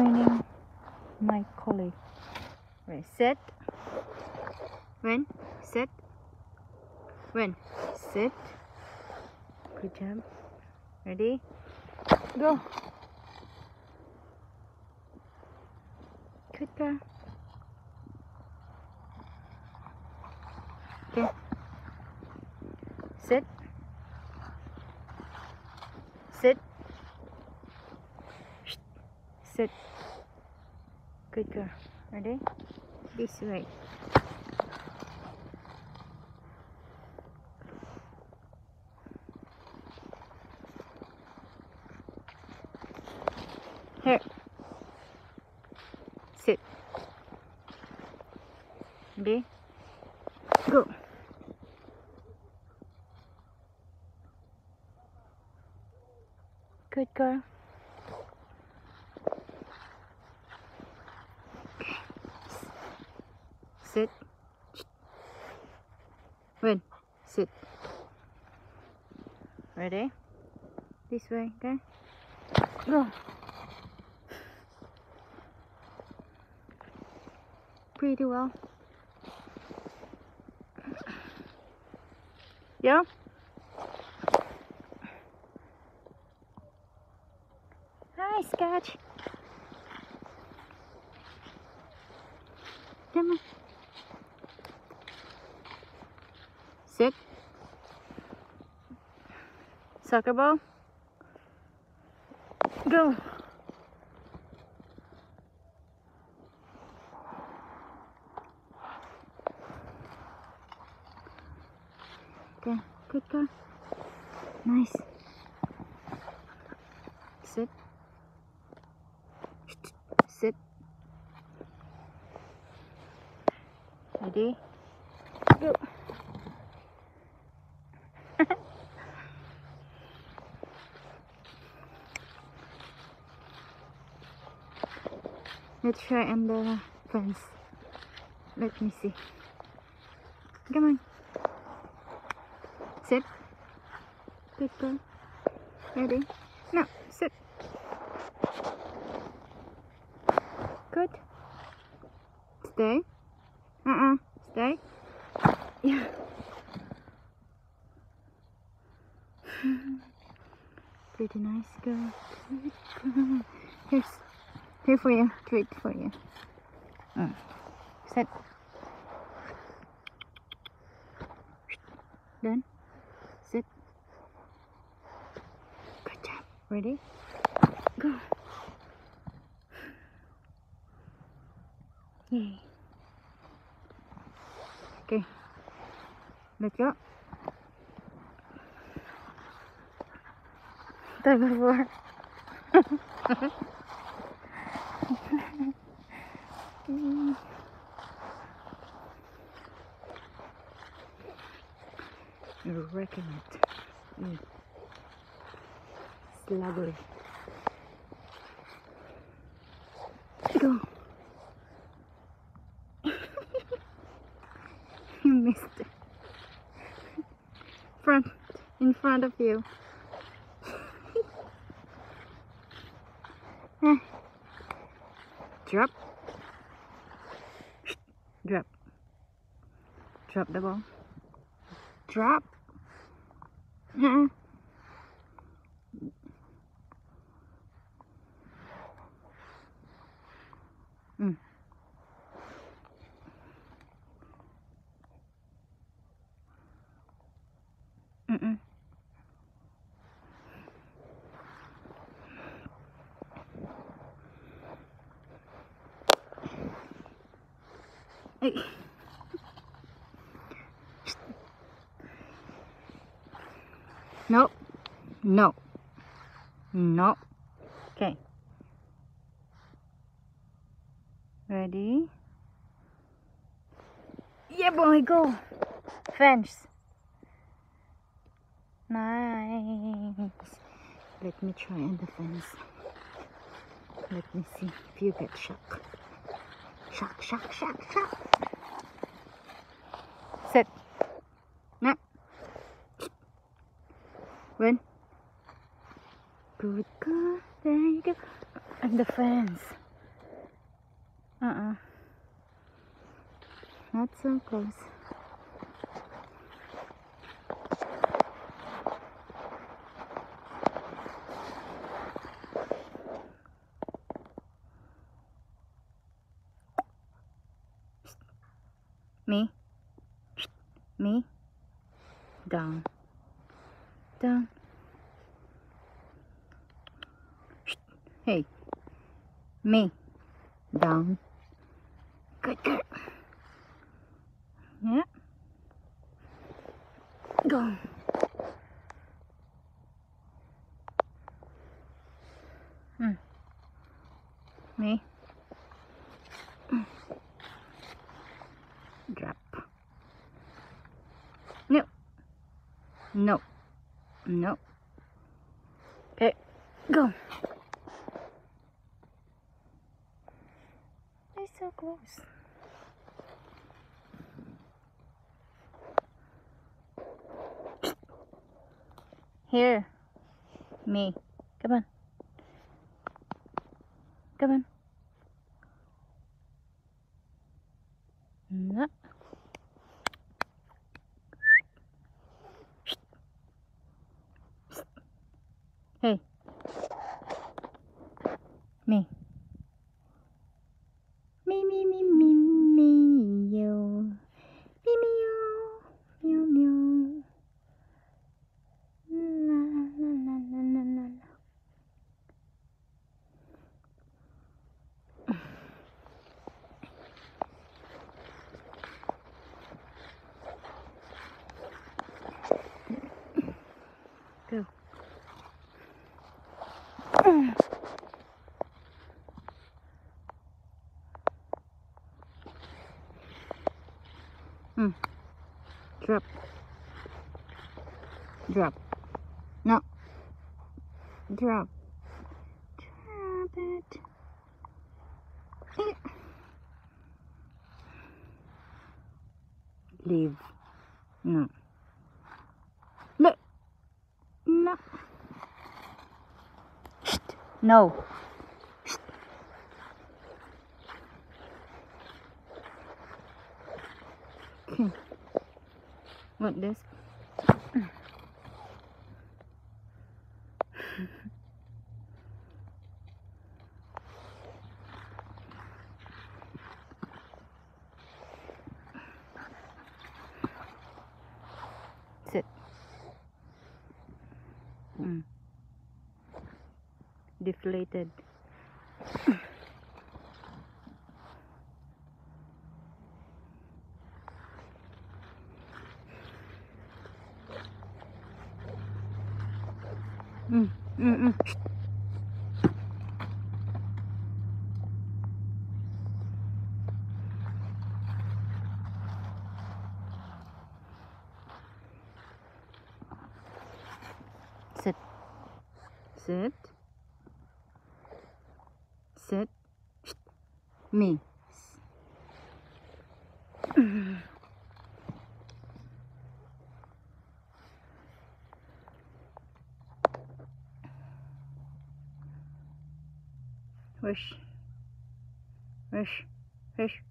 training my collie. Right, sit. When, sit. When, sit. Good job. Ready? Go. Good girl. Okay. Sit. Sit. Sit. Girl. Ready? This way. Here. Sit. Ready? Go. Good girl. Sit. Win. Sit. Ready? This way, okay? Go. Pretty well. Yeah? Hi, Scotch. Come on. Sit. Soccer ball. Go. Okay, good girl. Nice. Sit. Sit. Ready? Go. Let's try under the fence. Let me see. Come on. Sit. Good girl. Ready? No, sit. Good. Stay. Uh-uh. Stay. Yeah. Pretty nice girl. Here's here for you. Treat for you. Mm. Sit. Done. Sit. Good job. Ready? Go. Yay. Okay. Let's go. Tug of war. You're wrecking it. Mm. It's. Go. you missed it. Front, in front of you. Drop. Drop. Drop the ball. Drop. Mm. Mm-mm. Hey. No. No. No. Okay. Ready? Yeah, boy, go. Fence. Nice. Let me try on the fence. Let me see if you get shock. Shock, shock, shock, shock. Sit. No. Win. Good girl. There you go. And the fence. Uh-uh. Not so close. Me. Me. Down. Down. Hey. Me. Down. Good. Yeah. Go. Hmm. Me. Drop. No. No. No. Okay. Go. They're so close. Here. Me. Come on. Come on. No. Hey. Me. Me, me, me, me, me, yo. Me, me, yo. Meow, meow. La, la, la, la, la, la, la. Go. Hmm. Drop. Drop. No. Drop. Drop it. Leave. No. No. No. No. What this? Sit. Mm. Deflated. Mm, mm, mm. Shh. Sit. Sit. Sit. Me. Wish. Wish. Wish.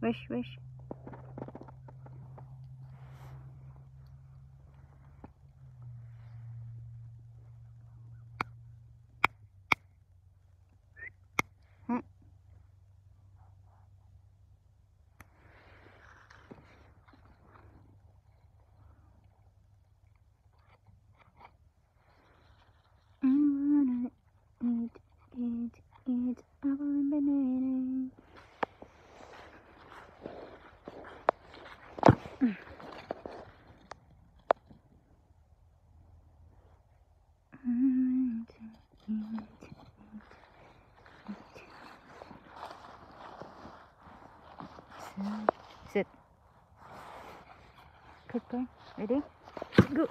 Wish. Wish. Hmm. I wanna eat, eat, eat apple and banana. I want to eat, Sit. Good. Ready? Go.